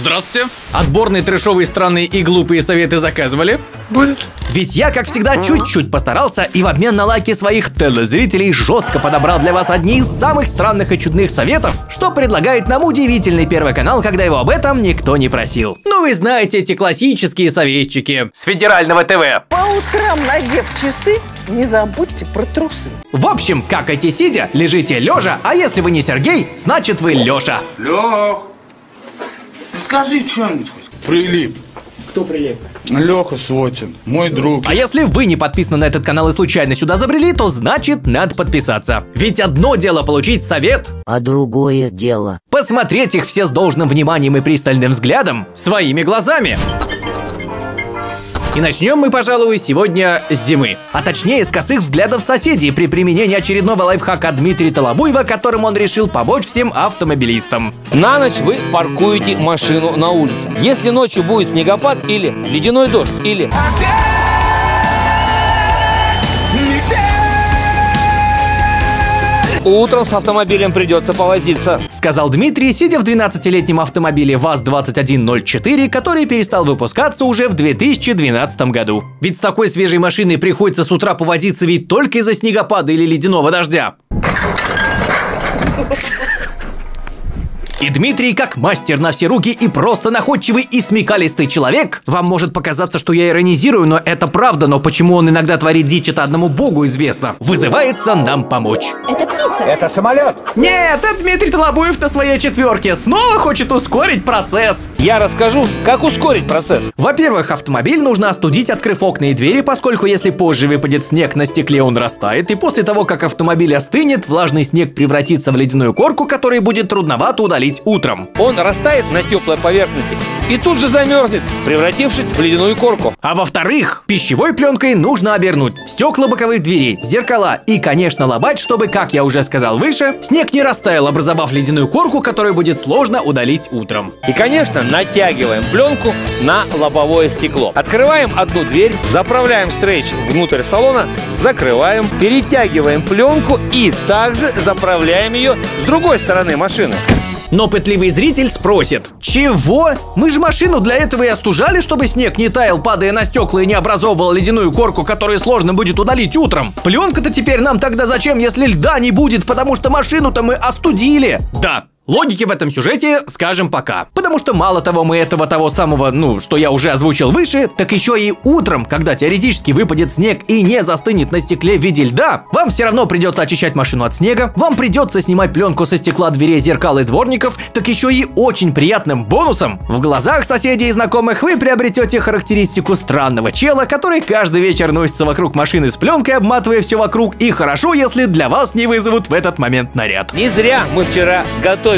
Здравствуйте. Отборные трешовые странные и глупые советы заказывали? Будет. Ведь я, как всегда, чуть-чуть постарался и в обмен на лайки своих телезрителей жестко подобрал для вас одни из самых странных и чудных советов, что предлагает нам удивительный Первый канал, когда его об этом никто не просил. Ну вы знаете эти классические советчики с федерального ТВ. По утрам, надев часы, не забудьте про трусы. В общем, какайте сидя, лежите лежа, а если вы не Сергей, значит вы Леша. Лех, скажи что-нибудь хоть. Прилип. Кто прилип? Леха Свотин, мой друг. А если вы не подписаны на этот канал и случайно сюда забрели, то значит надо подписаться. Ведь одно дело получить совет, а другое дело. посмотреть их все с должным вниманием и пристальным взглядом своими глазами. И начнем мы, пожалуй, сегодня с зимы. А точнее, с косых взглядов соседей при применении очередного лайфхака Дмитрия Толобуева, которым он решил помочь всем автомобилистам. На ночь вы паркуете машину на улице. Если ночью будет снегопад или ледяной дождь, или утром с автомобилем придется повозиться. Сказал Дмитрий, сидя в 12-летнем автомобиле ВАЗ-2104, который перестал выпускаться уже в 2012 году. Ведь с такой свежей машиной приходится с утра повозиться ведь только из-за снегопада или ледяного дождя. И Дмитрий, как мастер на все руки и просто находчивый и смекалистый человек, вам может показаться, что я иронизирую, но это правда, но почему он иногда творит дичь, это одному богу известно, вызывается нам помочь. Это птица. Это самолет. Нет, это Дмитрий Толобуев на своей четверке снова хочет ускорить процесс. Я расскажу, как ускорить процесс. Во-первых, автомобиль нужно остудить, открыв окна и двери, поскольку если позже выпадет снег, на стекле он растает, и после того, как автомобиль остынет, влажный снег превратится в ледяную корку, которую будет трудновато удалить утром. Он растает на теплой поверхности и тут же замерзнет, превратившись в ледяную корку. А во-вторых, пищевой пленкой нужно обернуть стекла боковых дверей, зеркала и, конечно, лобать, чтобы, как я уже сказал выше, снег не растаял, образовав ледяную корку, которую будет сложно удалить утром. И, конечно, натягиваем пленку на лобовое стекло. Открываем одну дверь, заправляем стрейч внутрь салона, закрываем, перетягиваем пленку и также заправляем ее с другой стороны машины. Но пытливый зритель спросит, чего? Мы же машину для этого и остужали, чтобы снег не таял, падая на стекла и не образовывал ледяную корку, которую сложно будет удалить утром. Пленка-то теперь нам тогда зачем, если льда не будет, потому что машину-то мы остудили? Да, Логики в этом сюжете скажем пока. Потому что мало того мы этого того самого, ну, что я уже озвучил выше, так еще и утром, когда теоретически выпадет снег и не застынет на стекле в виде льда, вам все равно придется очищать машину от снега, вам придется снимать пленку со стекла дверей зеркал и дворников, так еще и очень приятным бонусом. В глазах соседей и знакомых вы приобретете характеристику странного чела, который каждый вечер носится вокруг машины с пленкой, обматывая все вокруг, и хорошо, если для вас не вызовут в этот момент наряд. Не зря мы вчера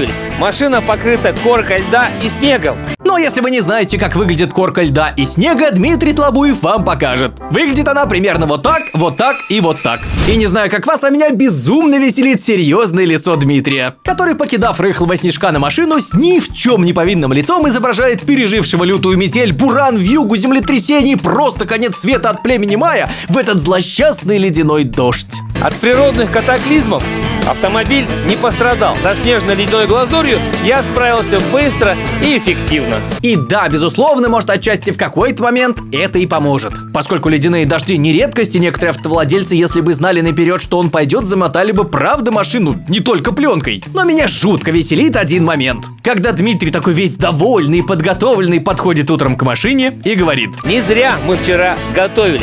готовились. Машина покрыта коркой льда и снегом. Но если вы не знаете, как выглядит корка льда и снега, Дмитрий Тлабуев вам покажет. Выглядит она примерно вот так, вот так и вот так. И не знаю, как вас, а меня безумно веселит серьезное лицо Дмитрия, который, покидав рыхлого снежка на машину, с ни в чем не повинным лицом изображает пережившего лютую метель, буран, вьюгу, землетрясение и просто конец света от племени Мая в этот злосчастный ледяной дождь. От природных катаклизмов автомобиль не пострадал. Со снежно-ледяной глазурью я справился быстро и эффективно. И да, безусловно, может отчасти в какой-то момент это и поможет. Поскольку ледяные дожди не редкость, и некоторые автовладельцы, если бы знали наперед, что он пойдет, замотали бы правда машину, не только пленкой. Но меня жутко веселит один момент. Когда Дмитрий такой весь довольный и подготовленный подходит утром к машине и говорит. Не зря мы вчера готовились.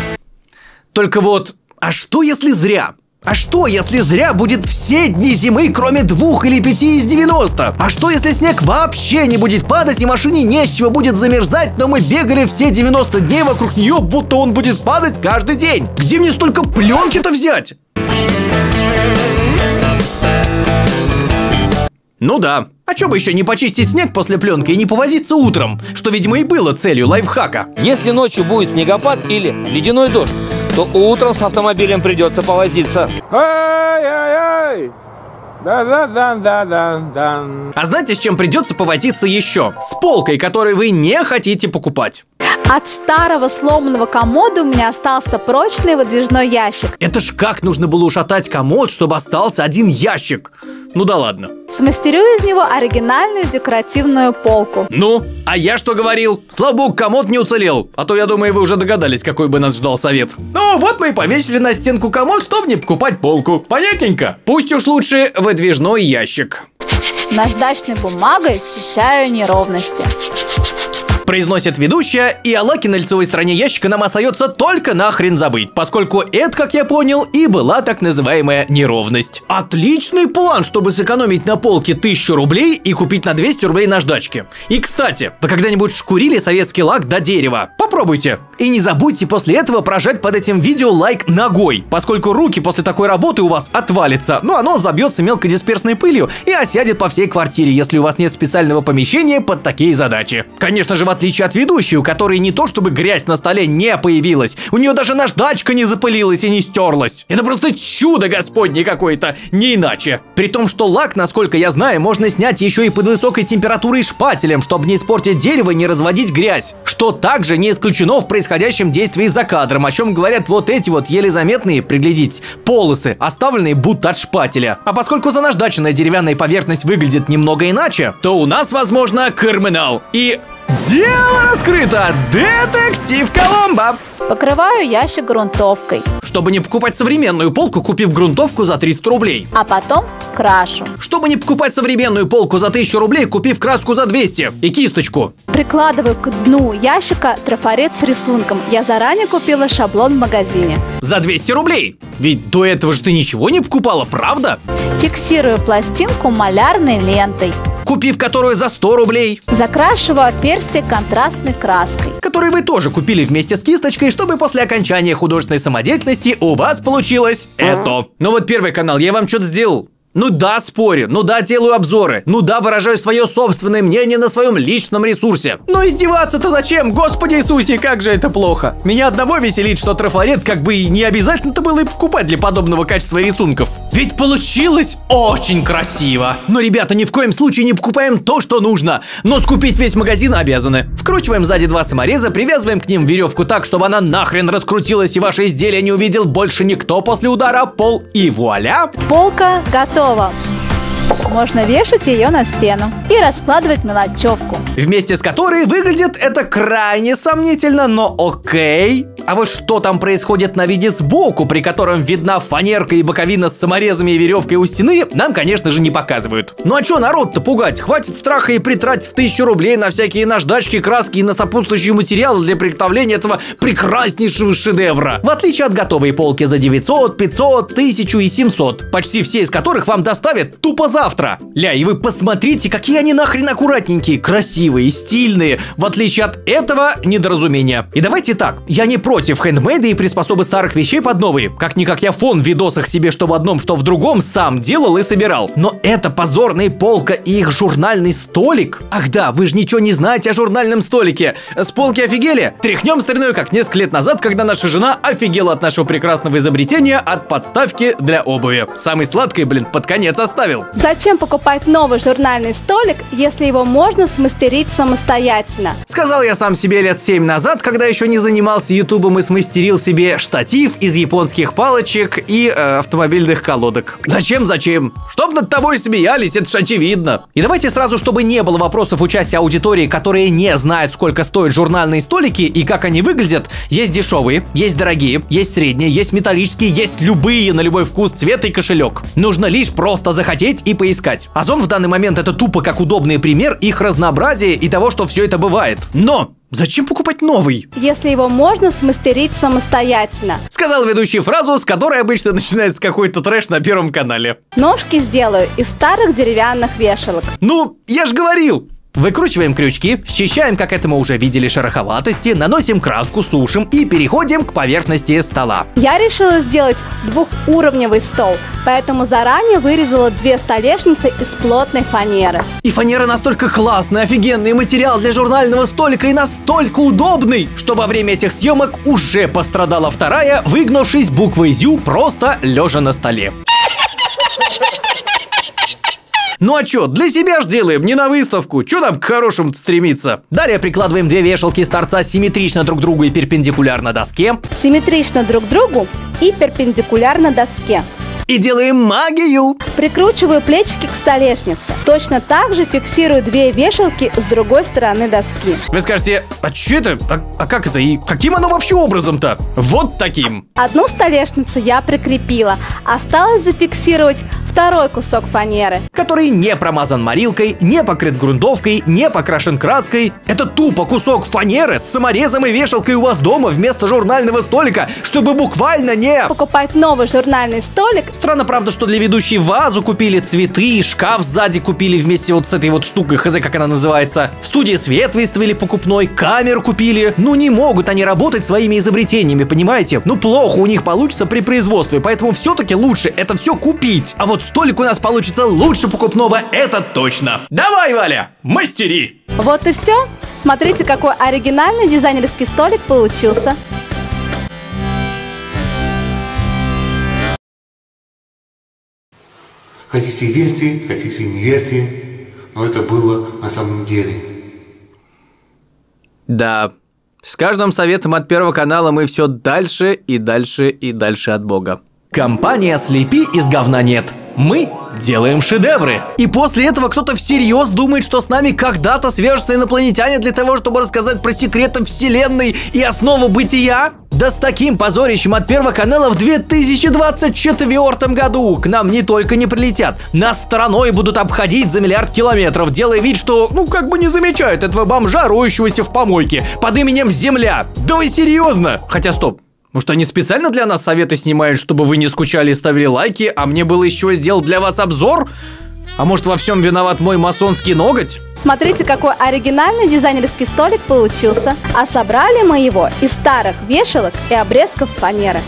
Только вот, а что если зря? А что, если зря будет все дни зимы, кроме двух или пяти из 90? А что, если снег вообще не будет падать и машине не с чего будет замерзать, но мы бегали все 90 дней вокруг нее, будто он будет падать каждый день? Где мне столько пленки-то взять? Ну да. А чё бы еще не почистить снег после пленки и не повозиться утром, что, видимо, и было целью лайфхака. Если ночью будет снегопад или ледяной дождь, то утром с автомобилем придется повозиться. Ай-яй-яй! А знаете, с чем придется повозиться еще? С полкой, которую вы не хотите покупать. От старого сломанного комода у меня остался прочный выдвижной ящик. Это ж как нужно было ушатать комод, чтобы остался один ящик? Ну да ладно. Смастерю из него оригинальную декоративную полку. Ну, а я что говорил? Слава богу, комод не уцелел. А то, я думаю, вы уже догадались, какой бы нас ждал совет. Ну, вот мы и повесили на стенку комод, чтобы не покупать полку. Понятненько? Пусть уж лучше выдвижной ящик. Наждачной бумагой счищаю неровности. Произносит ведущая, и о лаке на лицевой стороне ящика нам остается только нахрен забыть, поскольку это, как я понял, и была так называемая неровность. Отличный план, чтобы сэкономить на полке 1000 рублей и купить на 200 рублей наждачки. И, кстати, вы когда-нибудь шкурили советский лак до дерева? Попробуйте. И не забудьте после этого прожать под этим видео лайк ногой, поскольку руки после такой работы у вас отвалится, но оно забьется мелкодисперсной пылью и осядет по всей квартире, если у вас нет специального помещения под такие задачи. Конечно же, в отличие от ведущей, у которой не то чтобы грязь на столе не появилась, у нее даже наждачка не запылилась и не стерлась. Это просто чудо господне какое-то, не иначе. При том, что лак, насколько я знаю, можно снять еще и под высокой температурой шпателем, чтобы не испортить дерево и не разводить грязь. Что также не исключено в происходящем действии за кадром, о чем говорят вот эти вот еле заметные, приглядитесь, полосы, оставленные будто от шпателя. А поскольку занаждаченная деревянная поверхность выглядит немного иначе, то у нас, возможно, криминал. И Дело раскрыто! Детектив Коломбо! Покрываю ящик грунтовкой, Чтобы не покупать современную полку, купив грунтовку за 300 рублей. а потом крашу. Чтобы не покупать современную полку за 1000 рублей, купив краску за 200 и кисточку. Прикладываю к дну ящика трафарет с рисунком. Я заранее купила шаблон в магазине. За 200 рублей. Ведь до этого же ты ничего не покупала, правда? Фиксирую пластинку малярной лентой. Купив которую за 100 рублей. Закрашиваю отверстие контрастной краской. Который вы тоже купили вместе с кисточкой, чтобы после окончания художественной самодеятельности у вас получилось это. Ну вот первый канал, я вам что-то сделал. Ну да, спорю, ну да, делаю обзоры, ну да, выражаю свое собственное мнение на своем личном ресурсе. Но издеваться-то зачем? Господи Иисусе, как же это плохо. Меня одного веселит, что трафарет как бы и не обязательно-то было и покупать для подобного качества рисунков. Ведь получилось очень красиво. Но, ребята, ни в коем случае не покупаем то, что нужно. Но скупить весь магазин обязаны. Вкручиваем сзади два самореза, привязываем к ним веревку так, чтобы она нахрен раскрутилась и ваше изделие не увидел больше никто после удара пол. И вуаля! Полка готова. Можно вешать ее на стену и раскладывать мелочевку. Вместе с которой выглядит это крайне сомнительно, но окей. А вот что там происходит на виде сбоку, при котором видна фанерка и боковина с саморезами и веревкой у стены, нам, конечно же, не показывают. Ну а чё народ-то пугать? Хватит страха и притратить в тысячу рублей на всякие наждачки, краски и на сопутствующие материалы для приготовления этого прекраснейшего шедевра. В отличие от готовой полки за 900, 500, 1000 и 700, почти все из которых вам доставят тупо завтра. Ля, и вы посмотрите, какие они нахрен аккуратненькие, красивые, стильные, в отличие от этого недоразумения. И давайте так, я не против хендмейда и приспособы старых вещей под новые. Как-никак я фон в видосах себе что в одном, что в другом сам делал и собирал. Но это позорная полка и их журнальный столик. Ах да, вы же ничего не знаете о журнальном столике. С полки офигели? Тряхнем стариной, как несколько лет назад, когда наша жена офигела от нашего прекрасного изобретения от подставки для обуви. Самый сладкий, блин, под конец оставил. Зачем покупать новый журнальный столик, если его можно смастерить самостоятельно? Сказал я сам себе лет 7 назад, когда еще не занимался ютубом и смастерил себе штатив из японских палочек и э, автомобильных колодок. Зачем, зачем? Чтоб над тобой смеялись, это ж очевидно. И давайте сразу, чтобы не было вопросов у части аудитории, которые не знают, сколько стоят журнальные столики и как они выглядят. Есть дешевые, есть дорогие, есть средние, есть металлические, есть любые на любой вкус, цвет и кошелек. Нужно лишь просто захотеть и поискать. Озон в данный момент это тупо как удобный пример их разнообразия и того, что все это бывает. Но Зачем покупать новый? Если его можно смастерить самостоятельно. Сказал ведущий фразу, с которой обычно начинается какой-то трэш на первом канале. Ножки сделаю из старых деревянных вешалок. Ну, я ж говорил! Выкручиваем крючки, счищаем, как это мы уже видели, шероховатости, наносим краску, сушим и переходим к поверхности стола. Я решила сделать двухуровневый стол, поэтому заранее вырезала две столешницы из плотной фанеры. И фанера настолько классный, офигенный материал для журнального столика и настолько удобный, что во время этих съемок уже пострадала вторая, выгнувшись буквой «зю» просто лежа на столе. Ну а чё, для себя ж делаем, не на выставку. Чё нам к хорошему стремиться? Далее прикладываем две вешалки с торца симметрично друг другу и перпендикулярно доске. Симметрично друг другу и перпендикулярно доске. И делаем магию. Прикручиваю плечики к столешнице. Точно так же фиксирую две вешалки с другой стороны доски. Вы скажете, а чё это? А, а как это? И каким оно вообще образом-то? Вот таким. Одну столешницу я прикрепила. Осталось зафиксировать второй кусок фанеры. который не промазан морилкой, не покрыт грунтовкой, не покрашен краской. Это тупо кусок фанеры с саморезом и вешалкой у вас дома вместо журнального столика, чтобы буквально не... Покупать новый журнальный столик Странно, правда, что для ведущей вазу купили цветы, шкаф сзади купили вместе вот с этой вот штукой, хз, как она называется. В студии свет выставили покупной, камеру купили. Ну не могут они работать своими изобретениями, понимаете? Ну плохо у них получится при производстве, поэтому все-таки лучше это все купить. А вот столик у нас получится лучше покупного, это точно. Давай, Валя, мастери! Вот и все. Смотрите, какой оригинальный дизайнерский столик получился. Хотите верьте, хотите не верьте, но это было на самом деле. Да, с каждым советом от Первого канала мы все дальше и дальше и дальше от Бога. Компания «Слепи из говна нет». Мы делаем шедевры. И после этого кто-то всерьез думает, что с нами когда-то свяжутся инопланетяне для того, чтобы рассказать про секреты Вселенной и основу бытия? Да с таким позорищем от Первого канала в 2024 году к нам не только не прилетят, нас стороной будут обходить за миллиард километров, делая вид, что, ну, как бы не замечают этого бомжа, роющегося в помойке, под именем Земля. Да вы серьезно? Хотя стоп, может, они специально для нас советы снимают, чтобы вы не скучали и ставили лайки, а мне было еще сделать для вас обзор? А может, во всем виноват мой масонский ноготь? Смотрите, какой оригинальный дизайнерский столик получился. А собрали мы его из старых вешалок и обрезков фанеры.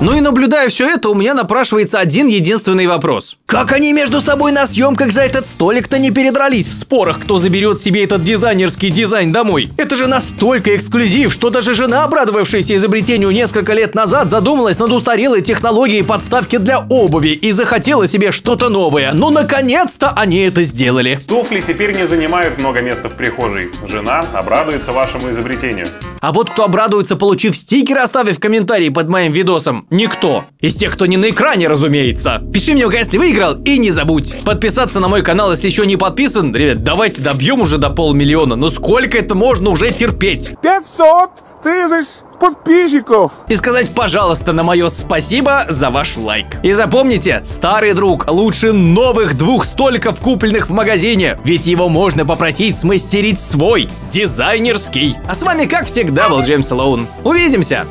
Ну и наблюдая все это, у меня напрашивается один единственный вопрос. Как они между собой на съемках за этот столик-то не передрались в спорах, кто заберет себе этот дизайнерский дизайн домой? Это же настолько эксклюзив, что даже жена, обрадовавшаяся изобретению несколько лет назад, задумалась над устарелой технологией подставки для обуви и захотела себе что-то новое. Ну, наконец-то они это сделали. Туфли теперь не занимают много места в прихожей. Жена обрадуется вашему изобретению. А вот кто обрадуется, получив стикер, оставив комментарий под моим видосом, никто. Из тех, кто не на экране, разумеется. Пиши мне, если выиграл, и не забудь. Подписаться на мой канал, если еще не подписан. Ребят, давайте добьем уже до полмиллиона. Ну сколько это можно уже терпеть? 500 тысяч подписчиков. И сказать, пожалуйста, на мое спасибо за ваш лайк. И запомните, старый друг лучше новых двух столиков, купленных в магазине. Ведь его можно попросить смастерить свой, дизайнерский. А с вами, как всегда, был Джеймс Лоун. Увидимся!